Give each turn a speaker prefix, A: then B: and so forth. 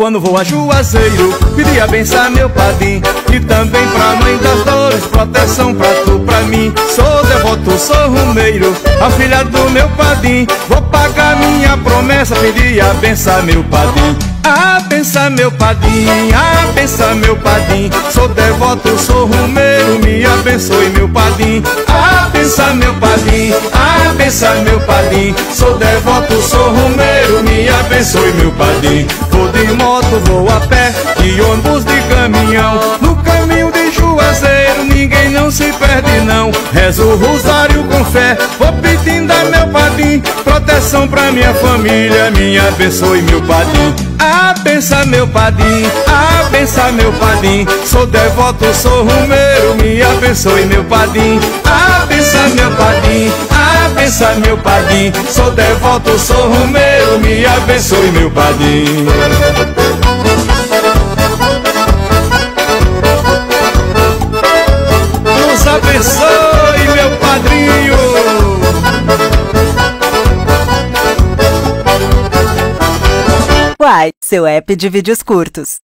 A: todo ano vou a Juazeiro Pedir a benção meu padim E também pra mãe das dores Proteção pra tu, pra mim. Sou devoto, sou rumeiro Afilhado do meu padim Vou pagar minha promessa Pedir a benção meu padim a benção meu padim, a benção meu padim Sou devoto, sou rumeiro, me abençoe meu padim A benção meu padim, a benção meu padim Sou devoto, sou rumeiro, me abençoe meu padim Vou de moto, vou a pé, de ônibus, de caminhão. No caminho de Juazeiro, ninguém não se perde não. Rezo o rosário com fé, vou pedindo a meu padim. Proteção pra minha família, me abençoe meu padim. Abença meu padim, abença meu padim. Sou devoto, sou rumeiro, me abençoe meu padim. Abença meu padim, abença meu padim. Sou devoto, sou rumeiro, me abençoe meu padim
B: Uai, seu app de vídeos curtos.